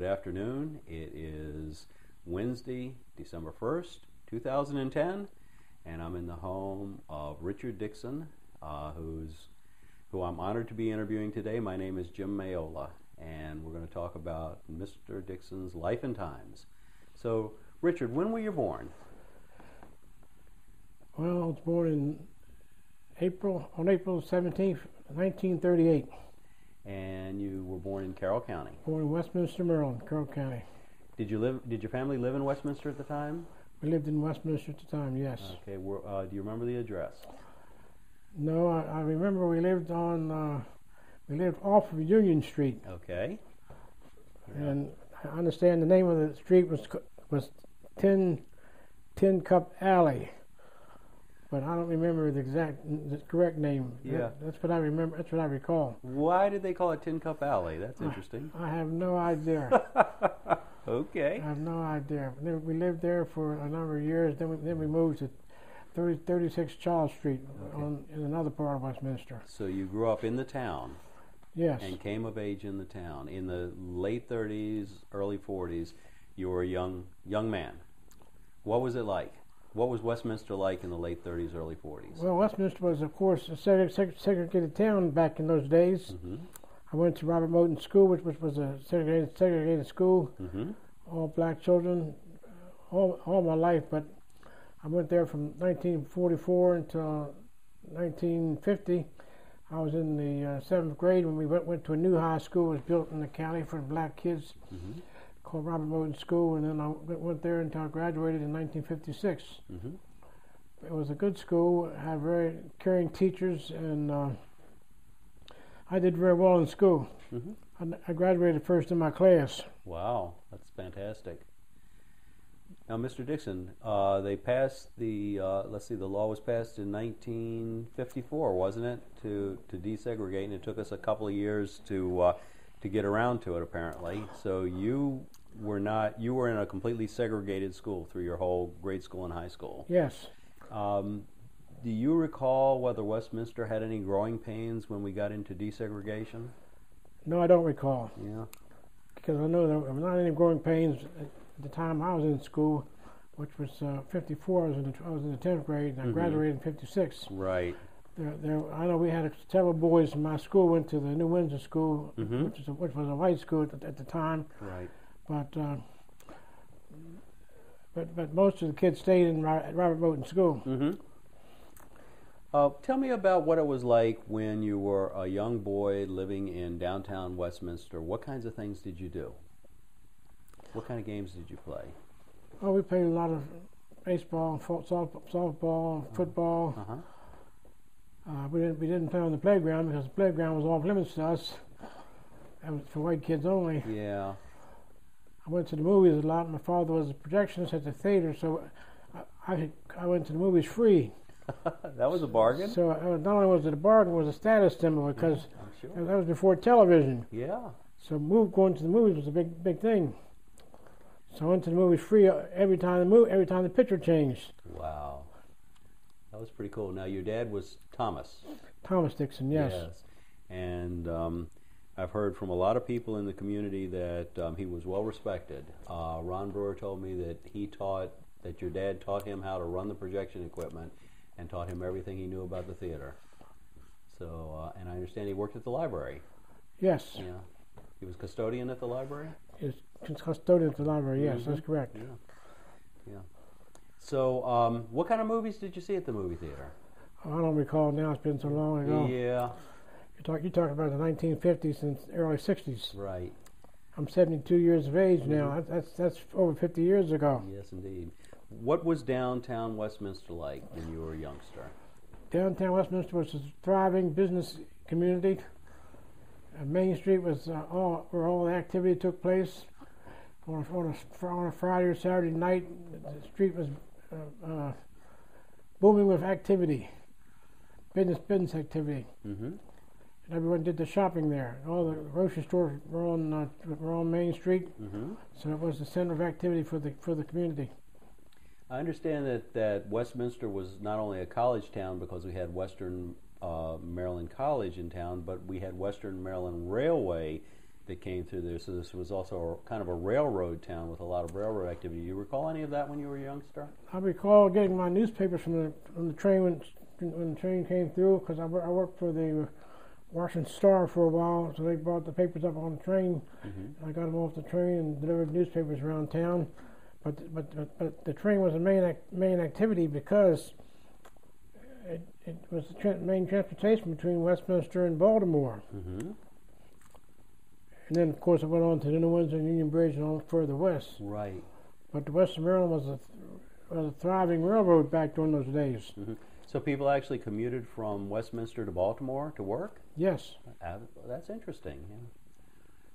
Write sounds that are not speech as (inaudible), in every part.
Good afternoon. It is Wednesday, December 1st, 2010, and I'm in the home of Richard Dixon, uh, who's who I'm honored to be interviewing today. My name is Jim Mayola, and we're going to talk about Mr. Dixon's life and times. So, Richard, when were you born? Well, I was born in April on April 17th, 1938. And you were born in Carroll County. Born in Westminster, Maryland, Carroll County. Did you live? Did your family live in Westminster at the time? We lived in Westminster at the time. Yes. Okay. Uh, do you remember the address? No, I, I remember we lived on. Uh, we lived off of Union Street, Okay. and I understand the name of the street was was Tin Tin Cup Alley, but I don't remember the exact, the correct name. That- Yeah. that's what I remember. That's what I recall. Why did they call it Tin Cup Alley? That's interesting. I have no idea. (laughs) okay. I have no idea. We lived there for a number of years. Then we, then we moved to 30, 36 Charles Street Okay. on, in another part of Westminster. So you grew up in the town Yes. and came of age in the town in the late 30s, early 40s. You were a young young man. What was it like? What was Westminster like in the late 30s, early 40s? Well, Westminster was, of course, a seg- seg- segregated town back in those days. hmm I went to Robert Moton School, which, which was a segregated, segregated school, hmm all black children, all, all my life. But I went there from 1944 until 1950. I was in the uh, seventh grade when we went, went to a new high school. It was built in the county for black kids. hmm called Robert Moton School, and then I went- there until I graduated in 1956. hmm It was a good school, had very caring teachers, and uh, I did very well in school. hmm I, I graduated first in my class. Wow, that's fantastic. Now, Mr. Dixon, uh, they passed the, uh, let's see, the law was passed in 1954, wasn't it, to, to desegregate, and it took us a couple of years to, uh, to get around to it, apparently. So you were not, you were in a completely segregated school through your whole grade school and high school. Yes. Um, do you recall whether Westminster had any growing pains when we got into desegregation? No, I don't recall Yeah. because I know there were not any growing pains at the time I was in school, which was uh, 54. I was in the, I was in the 10th grade, and I Mhm. graduated in 56. Right. There, there, I know we had a several boys in my school went to the New Windsor School, Mhm. which, is a, which was a white school at the, at the time. Right. But uh, but but most of the kids stayed in Robert Moton School. Mm-hmm. Uh, tell me about what it was like when you were a young boy living in downtown Westminster. What kinds of things did you do? What kind of games did you play? Oh, we played a lot of baseball, softball, football. Uh huh. Uh, we didn't we didn't play on the playground because the playground was off limits to us. That was for white kids only. Yeah. I went to the movies a lot. And my father was a projectionist at the theater, so I I, I went to the movies free. (laughs) that was a bargain. So uh, not only was it a bargain, it was a status symbol because I'm sure. that was before television. Yeah. So move going to the movies was a big big thing. So I went to the movies free uh, every time the movie, every time the picture changed. Wow. That was pretty cool. Now your dad was Thomas. Thomas Dixon, yes. And um, I've heard from a lot of people in the community that um, he was well respected. Uh, Ron Brewer told me that he taught, that your dad taught him how to run the projection equipment and taught him everything he knew about the theater. So, uh, and I understand he worked at the library. Yes, Yeah. He was custodian at the library? is custodian at the library. Yes, Mhm. that's correct. Yeah. Yeah. So, um, what kind of movies did you see at the movie theater? I don't recall now. It's been so long ago. Yeah, talk. You talking about the 1950s and early 60s. right. I'm 72 years of age now. Mhm. That, that's that's over 50 years ago. Yes, indeed. What was downtown Westminster like when you were a youngster? Downtown Westminster was a thriving business community. Uh, Main Street was uh, all where all the activity took place. On a, on a, on a Friday or Saturday night, the street was uh, uh, booming with activity, business business activity. Mm-hmm. And everyone did the shopping there. All the grocery stores were on uh, were on Main Street, Mm-hmm. so it was the center of activity for the for the community. I understand that, that Westminster was not only a college town because we had Western uh, Maryland College in town, but we had Western Maryland Railway that came through there. So this was also a, kind of a railroad town with a lot of railroad activity. Do you recall any of that when you were a youngster? I recall getting my newspapers from the from the train when when the train came through because I, I worked for the Washington Star for a while, so they brought the papers up on the train. Mm-hmm. I got them off the train and delivered newspapers around town. But but but, but the train was the main ac- main activity because it, it was the tra- main transportation between Westminster and Baltimore. Mm-hmm. And then of course it went on to the New Windsor and Union Bridge and on further west. Right. But the Western Maryland was a was a thriving railroad back during those days. So people actually commuted from Westminster to Baltimore to work. Yes, Uh, That's interesting. Yeah.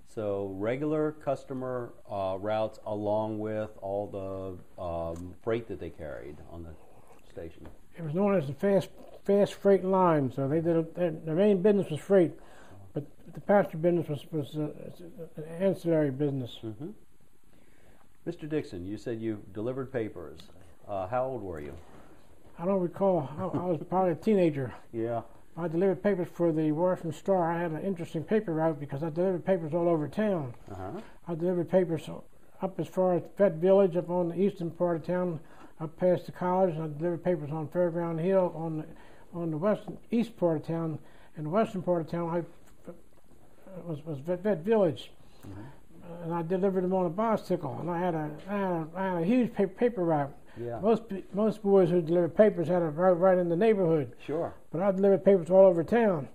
So regular customer uh, routes, along with all the um, freight that they carried on the station. it was known as the fast fast freight line. So they did a, their, their main business was freight, but the passenger business was was uh, an ancillary business. hmm Mr. Dixon, you said you delivered papers. Uh, how old were you? I don't recall. I, I was probably a teenager. Yeah. I delivered papers for the Washington Star. I had an interesting paper route because I delivered papers all over town. Uh huh. I delivered papers up as far as Fed Village, up on the eastern part of town, up past the college. And I delivered papers on Fairground Hill, on the, on the western east part of town. And the western part of town I, was was Fed, Village, Mhm. and I delivered them on a bicycle. And I had a I had a, I had a huge paper, paper route. Yeah. Most most boys who delivered papers had a route right in the neighborhood. Sure. But I delivered papers all over town.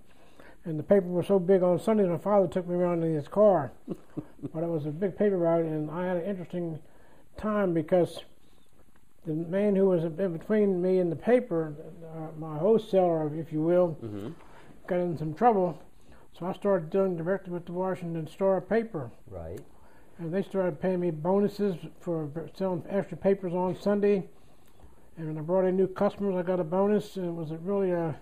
And the paper was so big on Sundays, my father took me around in his car. (laughs) but it was a big paper route, and I had an interesting time because the man who was in between me and the paper, uh, my wholesaler, if you will, Mm-hmm. got in some trouble. So I started dealing directly with the Washington Star paper. Right. And they started paying me bonuses for selling extra papers on Sunday. And when I brought in new customers, I got a bonus. And it was really a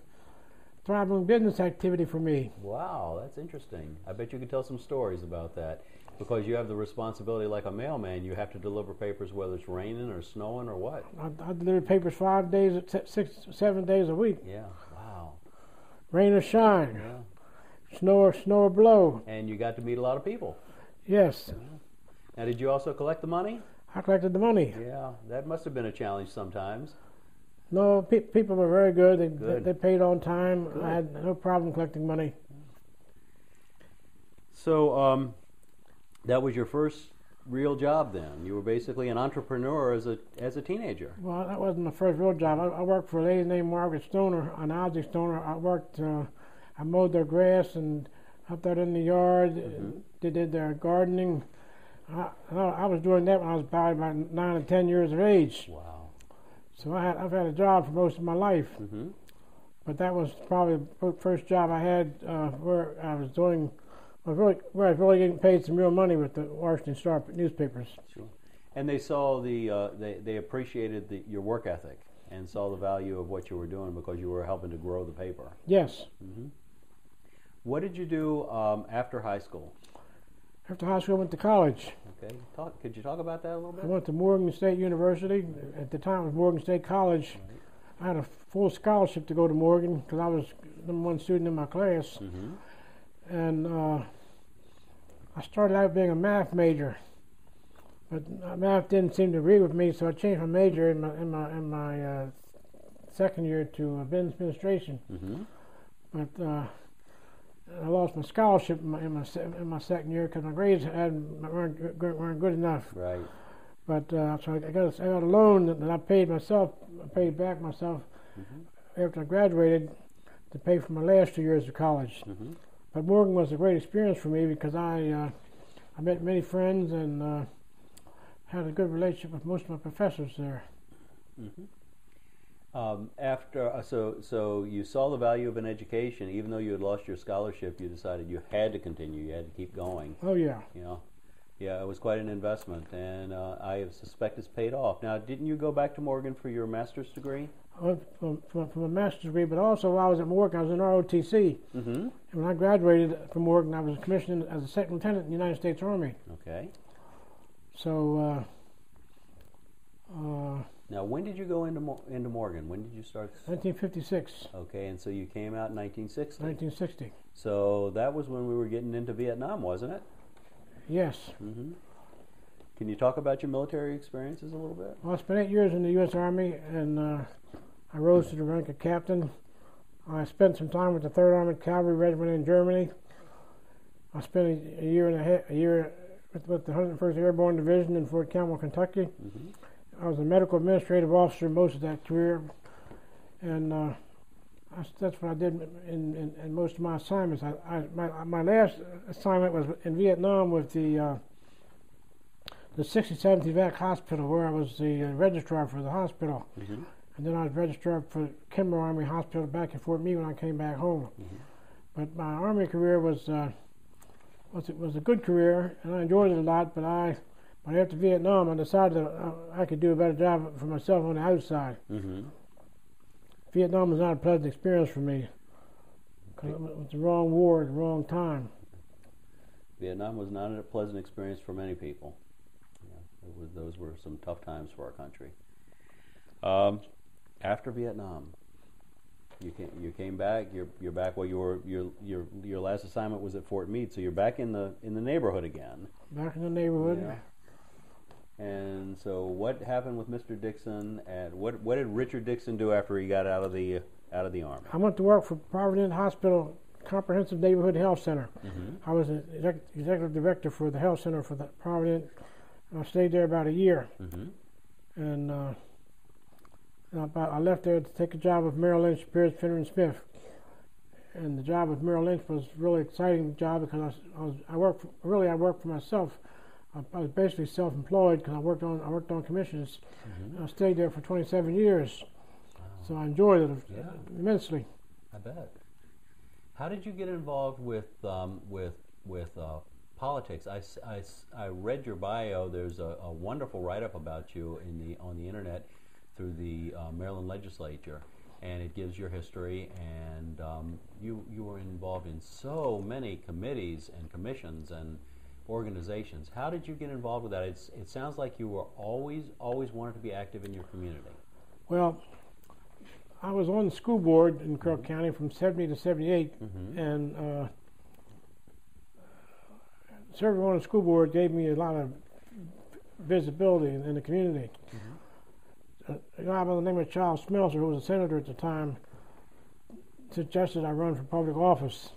thriving business activity for me. Wow, that's interesting. I bet you could tell some stories about that. Because you have the responsibility, like a mailman, you have to deliver papers whether it's raining or snowing or what. I, I delivered papers five days, six, seven days a week, Yeah. Wow. rain or shine, Yeah. snow or snow or blow. And you got to meet a lot of people. Yes, Now, did you also collect the money? I collected the money. Yeah, that must have been a challenge sometimes. No, pe- people were very good. They, Good. they paid on time. Good. I had no problem collecting money. So, um, that was your first real job then. You were basically an entrepreneur as a as a teenager. Well, that wasn't my first real job. I, I worked for a lady named Margaret Stoner, an Isaac Stoner. I worked, uh, I mowed their grass and helped out in the yard, Mhm. did, did their gardening. I, I I was doing that when I was about, about nine or ten years of age. Wow. So I had, I've had a job for most of my life, hmm but that was probably the first job I had uh, where I was doing, was really, where I was really getting paid some real money with the Washington Star newspapers. Sure. And they saw the uh, they they appreciated the, your work ethic and saw the value of what you were doing because you were helping to grow the paper. Yes. hmm What did you do um, after high school? After high school, I went to college. Okay, talk. Could you talk about that a little bit? I went to Morgan State University. At the time, it was Morgan State College. I had a full scholarship to go to Morgan because I was number one student in my class. hmm And uh, I started out being a math major, but uh, math didn't seem to agree with me, so I changed my major in my in my in my uh, second year to uh, business administration. hmm But uh, lost my scholarship in my in my, se- in my second year because my grades had, weren't weren't good enough. Right. But uh, so I got a, I got a loan that, that I paid myself, I paid back myself hmm after I graduated to pay for my last two years of college. hmm But Morgan was a great experience for me because I uh, I met many friends and uh, had a good relationship with most of my professors there. hmm Um, after uh, so so you saw the value of an education, even though you had lost your scholarship, you decided you had to continue. You had to keep going. Oh yeah, You know, yeah, it was quite an investment, and uh, I suspect it's paid off. Now, didn't you go back to Morgan for your master's degree? From, from, from a master's degree, but also while I was at Morgan, I was in ROTC. Mm-hmm. And when I graduated from Morgan, I was commissioned as a second lieutenant in the United States Army. Okay. So. Uh, uh, Now, when did you go into Mo- into Morgan? When did you start? 1956, Okay, and so you came out in 1960. 1960. So that was when we were getting into Vietnam, wasn't it? Yes. hmm Can you talk about your military experiences a little bit? Well, I spent eight years in the U.S. Army, and uh, I rose to the rank of captain. I spent some time with the Third Armored Cavalry Regiment in Germany. I spent a, a year and a half, a year with, with the 101st Airborne Division in Fort Campbell, Kentucky. hmm I was a medical administrative officer most of that career, and uh, I, that's what I did in, in, in most of my assignments. I, I, my, my last assignment was in Vietnam with the uh, the 67th Evac Hospital, where I was the uh, registrar for the hospital, hmm and then I was registrar for Kimbrough Army Hospital back in Fort Meade when I came back home. Mhm. But my Army career was uh, was was a good career, and I enjoyed it a lot. But I, but after Vietnam, I decided that I could do a better job for myself on the outside. hmm Vietnam was not a pleasant experience for me. 'cause it was the wrong war at the wrong time. Vietnam was not a pleasant experience for many people. Yeah, it was, those were some tough times for our country. Um, after Vietnam, you came, you came back. You're, you're back. Well, your your your your last assignment was at Fort Meade, so you're back in the in the neighborhood again. Back in the neighborhood. Yeah. And so, what happened with Mr. Dixon? And what what did Richard Dixon do after he got out of the out of the army? I went to work for Providence Hospital Comprehensive Neighborhood Health Center. Mm-hmm. I was exec- executive director for the health center for the Providence. I stayed there about a year, Mm-hmm. and uh, and I left there to take a job with Merrill Lynch, Pierce, Fenner and Smith. And the job with Merrill Lynch was a really exciting job because I was, I, was, I worked for, really I worked for myself. I, I was basically self-employed because I worked on I worked on commissions. Mm-hmm. I stayed there for 27 years, so I enjoyed it Yeah. immensely. I bet. How did you get involved with um, with with uh, politics? I read your bio. There's a, a wonderful write up about you in the on the internet through the uh, Maryland legislature, and it gives your history. And um, you you were involved in so many committees and commissions and organizations. How did you get involved with that? It's, it sounds like you were always always wanted to be active in your community. Well, I was on the school board in Carroll County from 70 to 78, Mm-hmm. and uh, serving on the school board gave me a lot of visibility in, in the community. Mm-hmm. A guy by the name of Charles Smelser, who was a senator at the time, suggested I run for public office.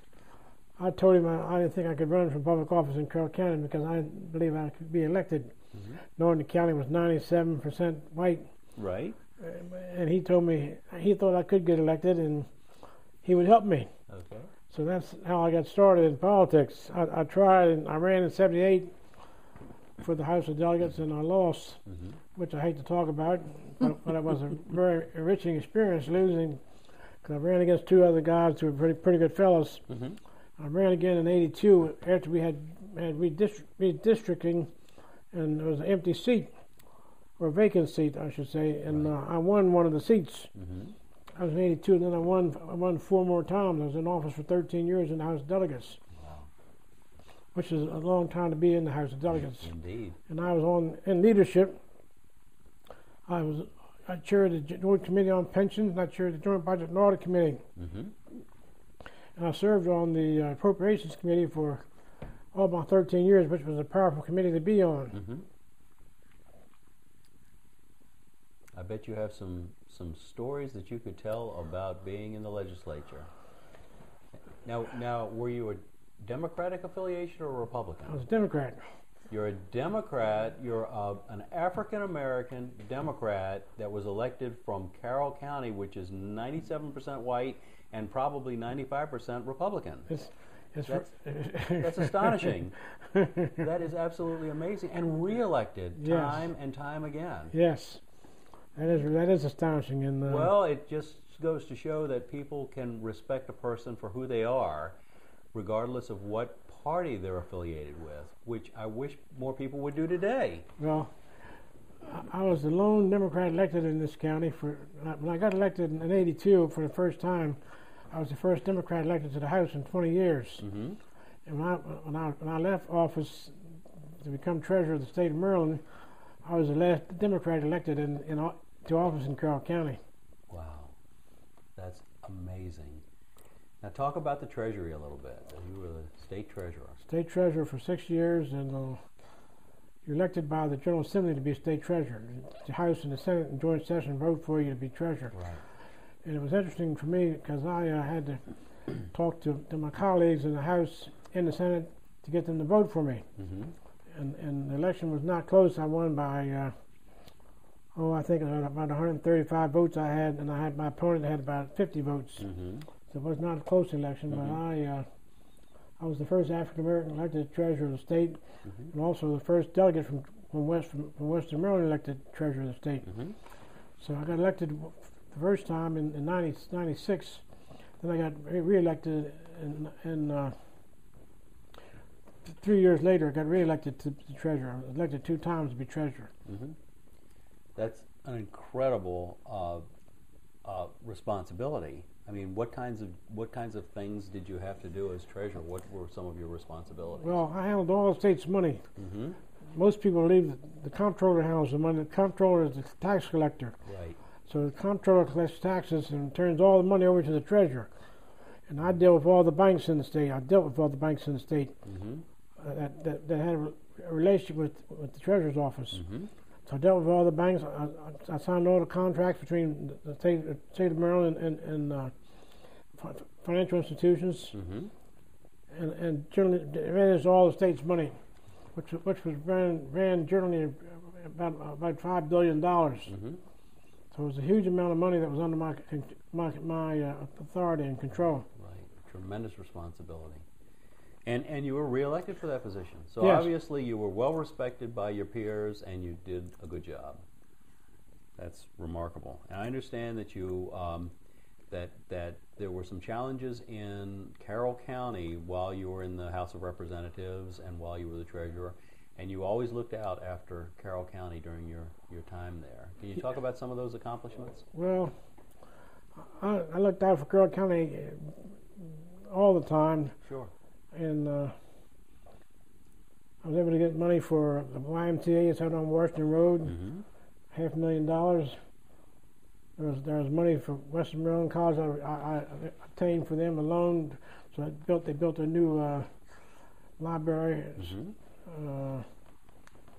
I told him I, I didn't think I could run for public office in Carroll County because I didn't believe I could be elected, Mhm. knowing the county was 97% white Right. and he told me he thought I could get elected and he would help me. Okay. So that's how I got started in politics. I, I tried and I ran in '78 for the House of Delegates and I lost, Mm-hmm. which I hate to talk about, but, but it was a (laughs) very enriching experience losing because I ran against two other guys who were pretty pretty good fellows. Mm-hmm. I ran again in '82 after we had had redistri- redistricting and there was an empty seat or a vacant seat, I should say, and uh, I won one of the seats. Mm-hmm. I was in '82, and then I won. I won four more times. I was in office for 13 years in the House of Delegates, Wow. which is a long time to be in the House of Delegates. Indeed. And I was on in leadership. I was I chaired the Joint Committee on Pensions, and I chaired the Joint Budget and Audit Committee, Mm-hmm. And I served on the uh, Appropriations Committee for all my 13 years, which was a powerful committee to be on. Mm-hmm. I bet you have some some stories that you could tell about being in the legislature. Now, now, were you a Democratic affiliation or a Republican? I was a Democrat. You're a Democrat. You're a, an African American Democrat that was elected from Carroll County, which is 97% white and probably 95% Republican. It's, it's That's- (laughs) That's astonishing. that is absolutely amazing. And reelected Yes. time and time again. yes, that is that is astonishing. Uh, Well, it just goes to show that people can respect a person for who they are, regardless of what party they're affiliated with, which I wish more people would do today. Well, I- I was the lone Democrat elected in this county for when I got elected in '82 for the first time. I was the first Democrat elected to the House in 20 years. Mm-hmm. And when I when I when I left office to become treasurer of the state of Maryland, I was the last Democrat elected in, in to office in Carroll County. Wow, that's amazing. Now talk about the treasury a little bit. You were the state treasurer. State treasurer for six years, and uh, you're elected by the General Assembly to be state treasurer. The House and the Senate in joint session vote for you to be treasurer. Right. And it was interesting for me because I uh, had to talk to, to my colleagues in the House and the Senate to get them to vote for me. Mm-hmm. And, and the election was not close. I won by, uh, oh, I think about 135 votes I had, and I had my opponent had about 50 votes. Mm-hmm. So it was not a close election, Mhm. but I, uh, I was the first African American elected treasurer of the state, Mm-hmm. and also the first delegate from from West from, from Western Maryland elected treasurer of the state. Mm-hmm. So I got elected the first time in, in 90, 96. Then I got re- reelected in, in uh, three years later. I got reelected to the treasurer. I was elected two times to be treasurer. Mm-hmm. That's an incredible uh, uh, responsibility. I mean, what kinds of what kinds of things did you have to do as treasurer? What were some of your responsibilities? Well, I handled all the state's money. mm-hmm. Most people believe that the comptroller handles the money. The comptroller is the tax collector. right. So the comptroller collects taxes and turns all the money over to the treasurer. And I deal with all the banks in the state. I dealt with all the banks in the state Mm-hmm. uh, that, that, that had a, re- a relationship with, with the treasurer's office. Mm-hmm. So I dealt with all the banks. I, I, I signed all the contracts between the state, the state of Maryland and, and uh, fi- financial institutions, Mm-hmm. and, and generally managed all the state's money, which which was ran ran generally about about five billion dollars. Mm-hmm. So it was a huge amount of money that was under my my, my uh, authority and control. Right. Tremendous responsibility. And and you were reelected for that position. So Yes. obviously you were well respected by your peers and you did a good job. That's remarkable. And I understand that you um, that that there were some challenges in Carroll County while you were in the House of Representatives and while you were the treasurer. And you always looked out after Carroll County during your, your time there. Can you talk about some of those accomplishments? Well, I, I looked out for Carroll County all the time, Sure. and uh, I was able to get money for the YMCA. It's out on Washington Road, Mm-hmm. half a million dollars. There was there was money for Western Maryland College. I, I, I obtained for them a loan, so I built they built a new uh, library. Mm-hmm. Uh,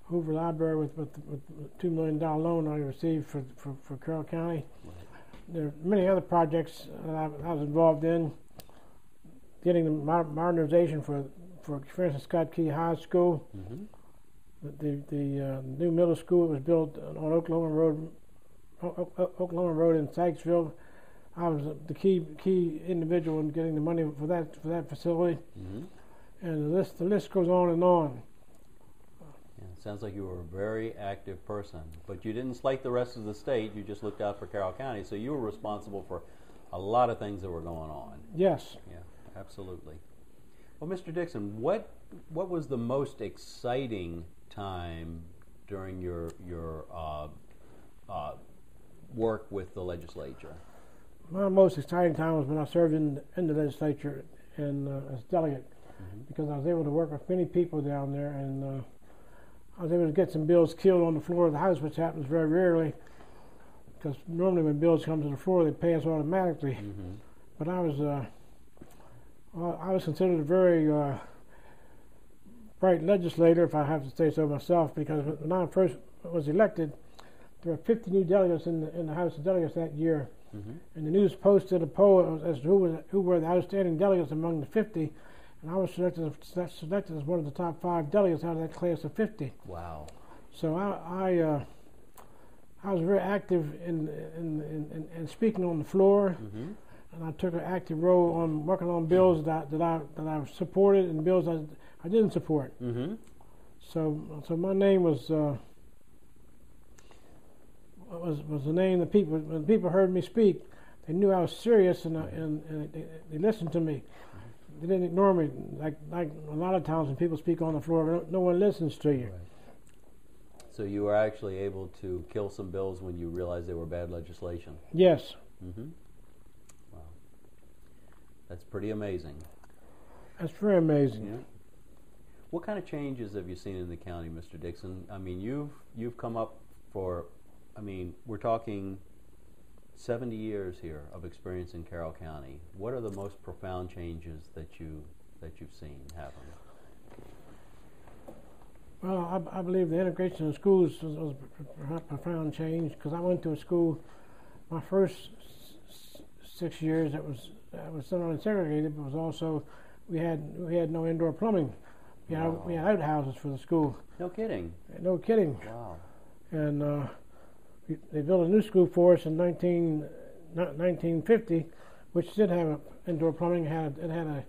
Hoover Library with, with, with two million dollar loan I received for, for, for Carroll County. Right. There are many other projects that I, I was involved in. Getting the modernization for, for Francis Scott Key High School, Mm-hmm. the the, the uh, new middle school was built on Oklahoma Road, O- O- Oklahoma Road in Sykesville. I was the key key individual in getting the money for that for that facility, Mm-hmm. and the list the list goes on and on. Sounds like you were a very active person, but you didn't slight the rest of the state. You just looked out for Carroll County, so you were responsible for a lot of things that were going on. Yes. Yeah, absolutely. Well, Mr. Dixon, what what was the most exciting time during your your uh, uh, work with the legislature? My most exciting time was when I served in, in the legislature and uh, as delegate Mhm. because I was able to work with many people down there and uh, I was able to get some bills killed on the floor of the House, which happens very rarely because normally when bills come to the floor they pass automatically. Mm-hmm. But I was uh, I was considered a very uh, bright legislator, if I have to say so myself, because when I first was elected, there were 50 new delegates in the, in the House of Delegates that year. Mm-hmm. And the news posted a poll as to who, was, who were the outstanding delegates among the 50, and I was selected, selected as one of the top five delegates out of that class of 50. Wow. So I, I, uh, I was very active in, in, in, in, in speaking on the floor, Mm-hmm. and I took an active role on working on bills that, that I that I supported and bills I, I didn't support. Mm-hmm. So so my name was. Uh, was was the name that people when people heard me speak, they knew I was serious and I, and, and they, they listened to me. They didn't ignore me like like a lot of times when people speak on the floor, no, no one listens to you. So you were actually able to kill some bills when you realized they were bad legislation. Yes, Mm-hmm. Wow. That's pretty amazing. that's very amazing. Yeah. What kind of changes have you seen in the county, Mr. Dixon? I mean, you've you've come up for, I mean, we're talking 70 years here of experience in Carroll County, what are the most profound changes that you that you've seen happen? Well, I, I believe the integration of schools was, was a profound change because I went to a school. My first s- six years, that was that was not only segregated, but was also we had we had no indoor plumbing. We had, we had outhouses for the school. No kidding. No kidding. Wow. And uh, they built a new school for us in 19, 1950, which did have a indoor plumbing. Had it had a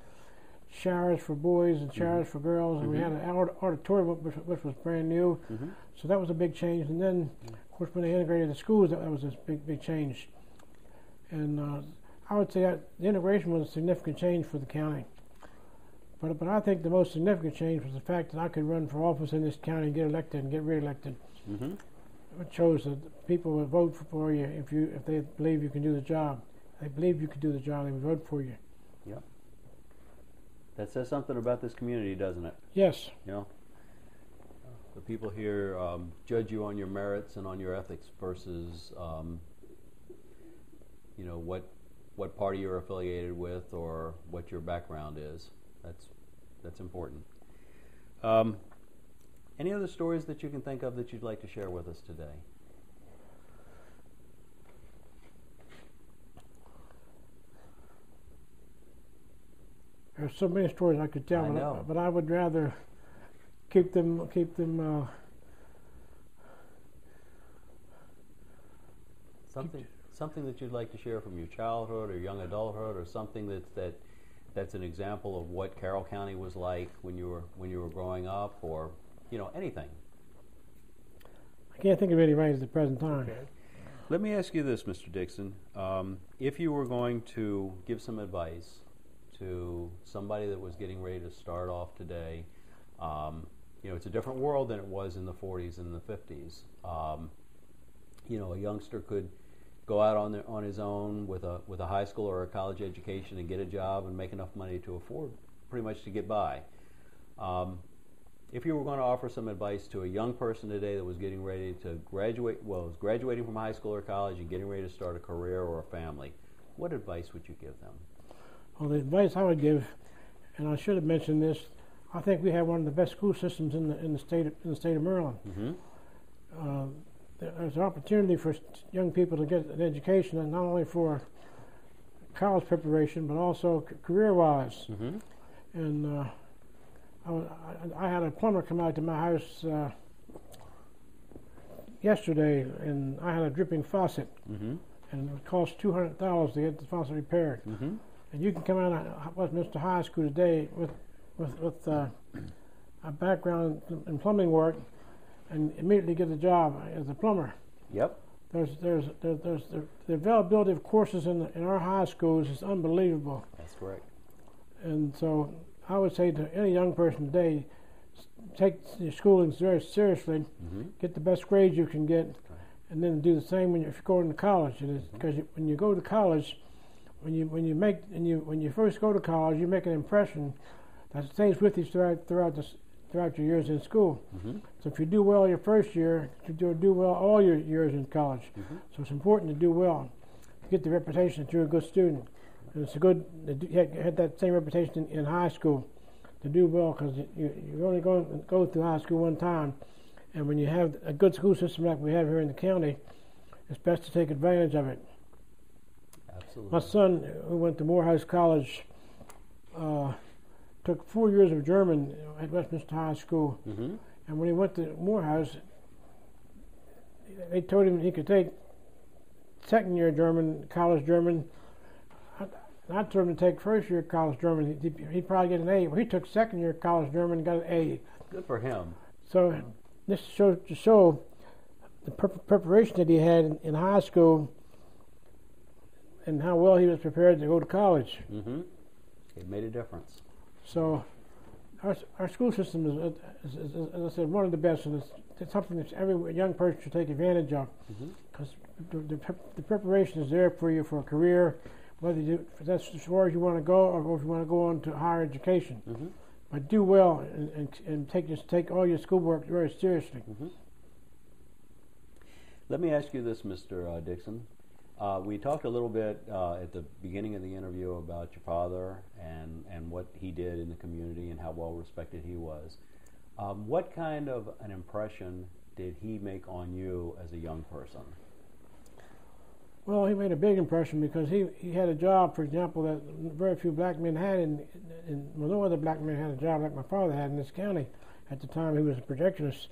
showers for boys and showers for girls, and we Mhm. had an auditorium which, which was brand new. hmm So that was a big change. And then, of course, when they integrated the schools, that, that was a big, big change. And uh, I would say that the integration was a significant change for the county. But, but I think the most significant change was the fact that I could run for office in this county and get elected and get reelected. It shows that people will vote for you if you if they believe you can do the job. They believe you can do the job. They will vote for you. Yep. That says something about this community, doesn't it? Yes, You know, the people here um, judge you on your merits and on your ethics versus, um, you know, what what party you're affiliated with or what your background is. That's that's important. Um, any other stories that you can think of that you'd like to share with us today? there's so many stories I could tell, I but, but I would rather keep them keep them. Uh, Something something that you'd like to share from your childhood or young adulthood, or something that's that that's an example of what Carroll County was like when you were when you were growing up, or you know anything. I can't think of any right at the present time. Let me ask you this, Mr. Dixon. Um, if you were going to give some advice to somebody that was getting ready to start off today, um, you know, it's a different world than it was in the 40s and the 50s. Um, you know, a youngster could go out on their, on his own with a with a high school or a college education and get a job and make enough money to afford pretty much to get by. Um, if you were going to offer some advice to a young person today that was getting ready to graduate, well, was graduating from high school or college and getting ready to start a career or a family, what advice would you give them? Well, the advice I would give, and I should have mentioned this, I think we have one of the best school systems in the in the state of, in the state of Maryland. Mm-hmm. Uh, there's an opportunity for young people to get an education, and not only for college preparation, but also c- career-wise. Mm-hmm. And uh, I, wa- I, I had a plumber come out to my house uh, yesterday, and I had a dripping faucet, Mm-hmm. and it cost two hundred dollars to get the faucet repaired. Mm-hmm. And you can come out of Westminster High School today with with, with uh, a background in plumbing work, and immediately get a job as a plumber. Yep. There's there's there's, there's the, the availability of courses in the, in our high schools is unbelievable. That's correct. And so I would say to any young person today, take your schooling very seriously, Mm-hmm. get the best grades you can get, and then do the same when you're going to college. Because you, when you go to college, when you when you make and you when you first go to college, you make an impression that stays with you throughout throughout the, throughout your years in school. Mm-hmm. So if you do well your first year, you do, do well all your years in college. Mm-hmm. So it's important to do well, to get the reputation that you're a good student. And it's a good do- had, had that same reputation in, in high school, to do well because you, you're only going to go through high school one time, and when you have a good school system like we have here in the county, it's best to take advantage of it. Absolutely. My son, who went to Morehouse College, uh, took four years of German at Westminster High School. Mm-hmm. And when he went to Morehouse, they told him he could take second year German, college German. I, I told him to take first year college German. He'd, he'd probably get an A. Well, he took second year college German and got an A. Good for him. So this shows to show the pre- preparation that he had in, in high school and how well he was prepared to go to college. Mm-hmm. It made a difference. So our, our school system is, is, is, is, as I said, one of the best, and it's, it's something that every young person should take advantage of Mm-hmm. because the, the, prep- the preparation is there for you for a career, whether you, that's as far as you want to go or if you want to go on to higher education. Mm-hmm. But do well and, and, and take just take all your schoolwork very seriously. Mm-hmm. Let me ask you this, Mr. Uh, Dixon. Uh, we talked a little bit uh, at the beginning of the interview about your father and, and what he did in the community and how well respected he was. Um, what kind of an impression did he make on you as a young person? Well, he made a big impression because he, he had a job, for example, that very few black men had, in, in well, no other black man had a job like my father had in this county at the time he was a projectionist.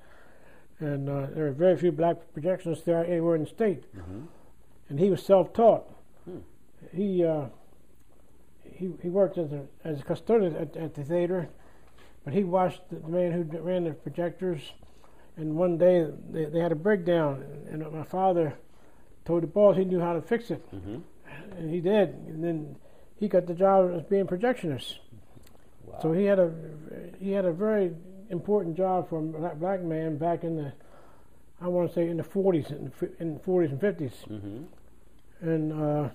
And uh, there were very few black projectionists there anywhere in the state. Mm-hmm. And he was self-taught. Hmm. He, uh, he he worked as a as a custodian at, at the theater, but he watched the man who ran the projectors. And one day they, they had a breakdown, and my father told the boss he knew how to fix it, Mm-hmm. and he did. And then he got the job as being projectionist. Wow. So he had a he had a very important job for a black- man back in the I want to say in the 40s in the, in the 40s and 50s, mm-hmm. and uh,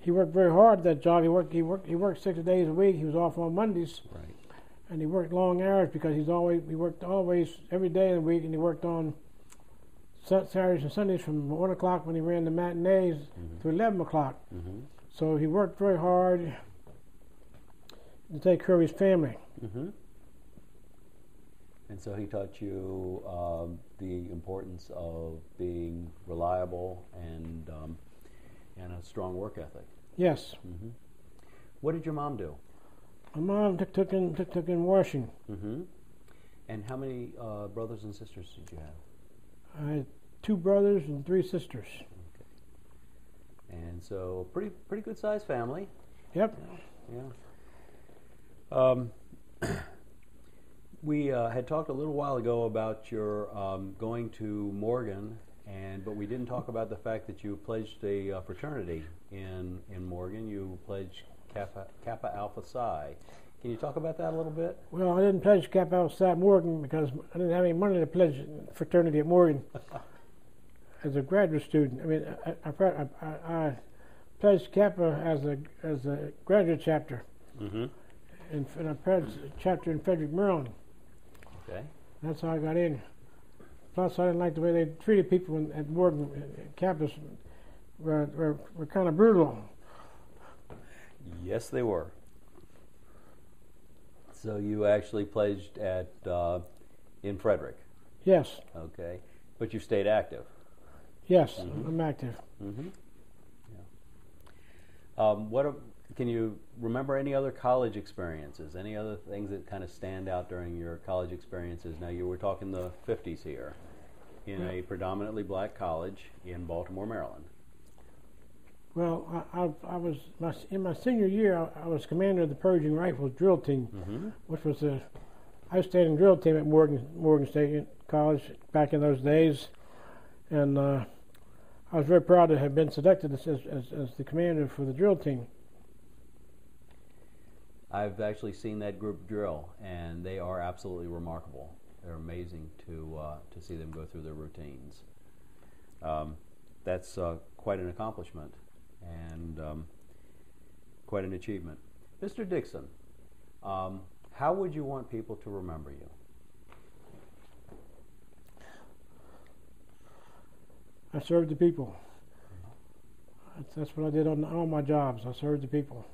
he worked very hard at that job. He worked he worked he worked six days a week. He was off on Mondays, Right. and he worked long hours because he's always he worked always every day of the week, and he worked on Saturdays and Sundays from one o'clock when he ran the matinees Mm-hmm. to eleven o'clock. Mm-hmm. So he worked very hard to take care of his family. Mm-hmm. And so he taught you um, the importance of being reliable and um, and a strong work ethic. Yes, Mm-hmm. What did your mom do? my mom took took in took, took in washing. Mm-hmm. And how many uh, brothers and sisters did you have? I had two brothers and three sisters. And so pretty pretty good sized family. Yep. Yeah. Um, (clears throat) we uh, had talked a little while ago about your um, going to Morgan, and but we didn't talk about the fact that you pledged a uh, fraternity in in Morgan. You pledged Kappa, Kappa Alpha Psi. Can you talk about that a little bit? Well, I didn't pledge Kappa Alpha at Morgan because I didn't have any money to pledge fraternity at Morgan (laughs) as a graduate student. I mean, I, I, I, I, pledged Kappa as a as a graduate chapter, Mm-hmm. and, and I pledged a chapter in Frederick, Maryland. Okay. That's how I got in. Plus, I didn't like the way they treated people in, at Morgan uh, campus. Were, were, were kind of brutal. Yes, they were. So you actually pledged at uh, in Frederick. Yes, Okay. But you stayed active. Yes, Mhm. I'm active. Mm-hmm. Yeah. Um, what a, can you remember any other college experiences? Any other things that kind of stand out during your college experiences? Now you were talking the 50s here, in a predominantly black college in Baltimore, Maryland. Well, I, I, I was my, in my senior year. I, I was commander of the Pershing Rifles drill team, Mm-hmm. which was a outstanding drill team at Morgan Morgan State College back in those days, and uh, I was very proud to have been selected as, as, as, the commander for the drill team. I've actually seen that group drill, and they are absolutely remarkable. They're amazing to uh, to see them go through their routines. Um, that's uh, quite an accomplishment and um, quite an achievement. Mr. Dixon, um, how would you want people to remember you? I served the people. That's, that's what I did on all my jobs. I served the people.